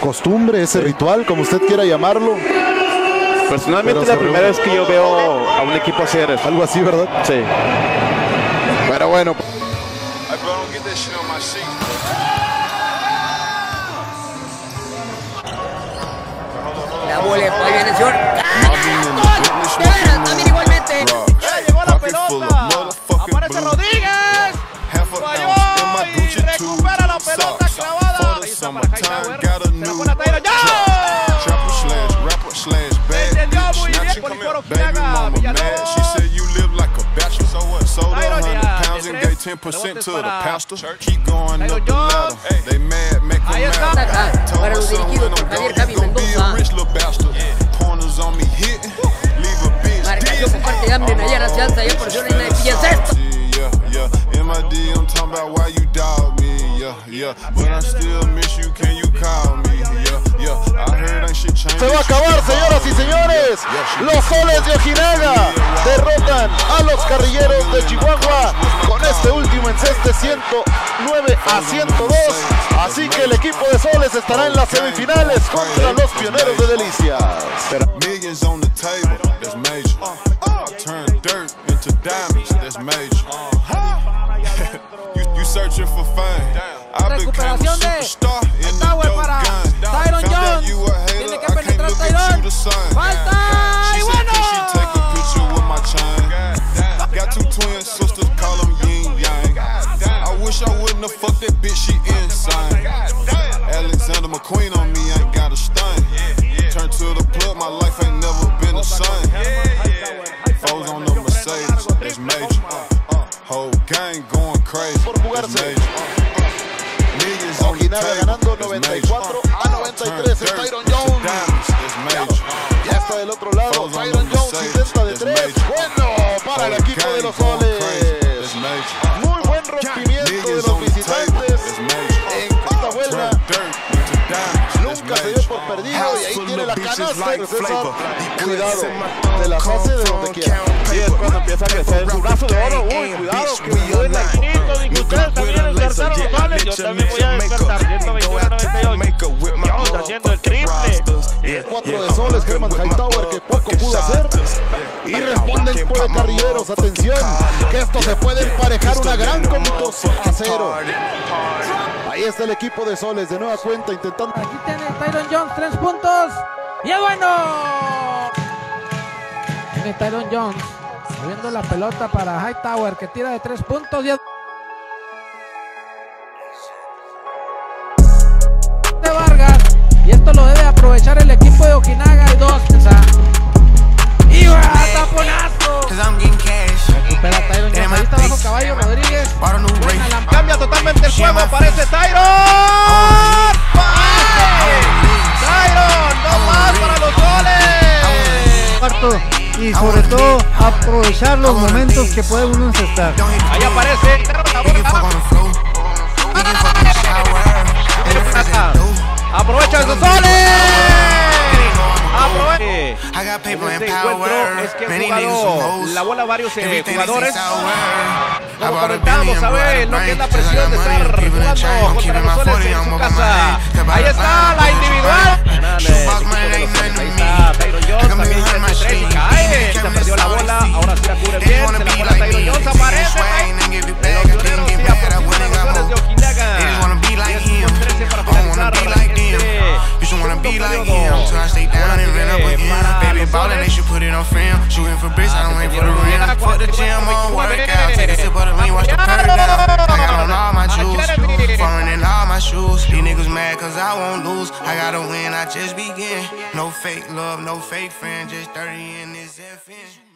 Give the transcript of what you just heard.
costumbre, ese ritual, como usted quiera llamarlo. Personalmente es la primera vez que yo veo a un equipo hacer eso. Algo así, ¿verdad? Sí. Pero bueno. La bola, ahí viene el señor. percent to the pastor. Keep going up the ladder. They mad, make them mad. Tell my son when I'm gone, he's gonna be a rich little bastard. Pointers on me hitting, leave a bitch dead. Yeah, yeah. But I still miss you. Can you call me? Yeah, yeah. I heard ain't shit changed. Se va a acabar, señoras y señores. Los soles de Ojinaga derrotan a los carrilleros de Chihuahua con este último enceste 109 a 102. Así que el equipo de soles estará en las semifinales contra los pioneros de Delicias. Millions on the table, that's major. Turn dirt into diamonds, that's major. you, you searching for fame. I became a Recuperación de superstar in the Tower para. Tyron Jones. you a hater, Tiene que I can't penetrar look at Tyron. you the same. Falta She y bueno. she take a picture with my chain? Got two twin sisters, call them yin yang. I wish I wouldn't have fucked that bitch, she insane. Alexander McQueen on me, I ain't got a stain. Turn to the plug, my life ain't never been the same. Foes on the Mercedes, that's major. Uh, uh, whole gang going crazy, Por that's major. Uh, Ojinaga ganando that's 94 major. a 93 Turn en dirt Tyron Jones. Ya está del otro lado, Tyron Jones intenta de tres. Bueno, para el equipo de los soles. Muy buen rompimiento de los visitantes. En esta vuelta nunca se dio por perdido y ahí tiene la canasta de. Cuidado, se las hace de donde quiera. Y es cuando empieza a crecer su brazo de oro. Uy, cuidado, que duele la también despertaron los. Yo también voy a despertar. 121-98. Jones haciendo el triple. Cuatro de soles, German Hightower que poco pudo hacer. Y responde el equipo de carrilleros. Atención, que esto se puede emparejar una gran con 2 a 0. Ahí está el equipo de soles de nueva cuenta intentando. Aquí tiene Tyron Jones, tres puntos. Y es bueno. Tiene Tyron Jones. Moviendo la pelota para Hightower que tira de tres puntos. Y caballo Rodríguez. La- Cambia totalmente el juego. Aparece Tyron. Tyron, no más para los goles. cuarto y sobre todo aprovechar los momentos que puede uno encestar. Ahí aparece. Aprovecha esos goles. Este encuentro es que han jugado la bola varios eh, jugadores. Como bought a a Lo que es la presión de estar jugando contra los soles 40, en su casa. Ahí está la individual. Ahí está. Tyron Jones, film. Shooting for bricks, I don't wait for the rim. Fuck the gym, on workout. Take a sip of the lean, watch the perk down. I got on all my jewels. Foreign in all my shoes. These niggas mad cause I won't lose. I gotta win, I just begin. No fake love, no fake friend. Just 30 in this FN.